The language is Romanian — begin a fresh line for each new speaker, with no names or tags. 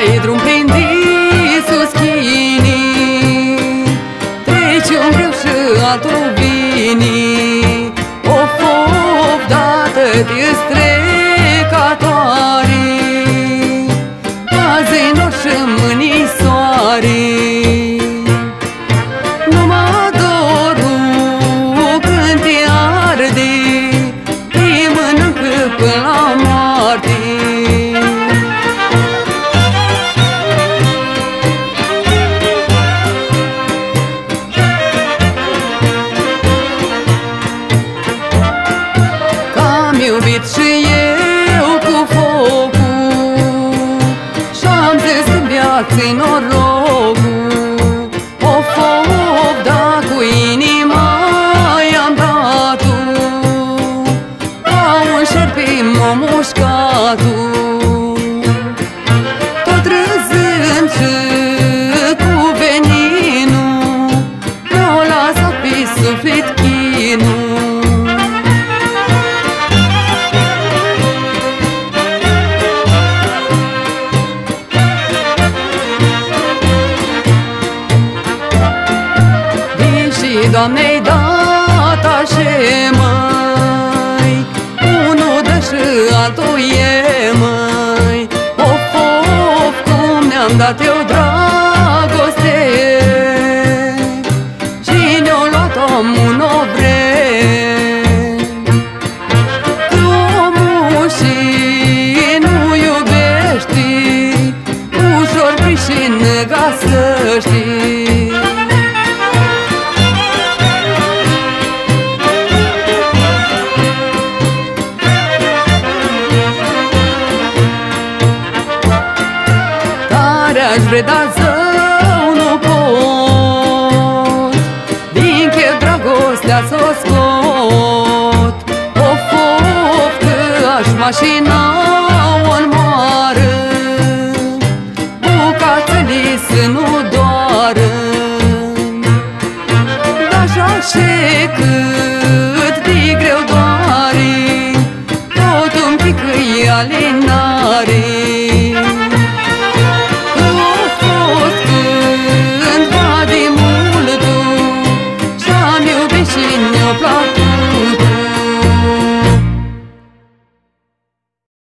E de Doamne-i dat așa mai Unul dă și altul e mai. Of, of, cum ne-am dat eu dragoste. Și ne-o luat omul n-o și nu iubești Ușor prișin ca aș vrea, dar nu pot. Din chef dragostea s-o scot. Of, of, că aș mașina o moară Bucațele să nu doară. Dar așa și când si ne ho plot.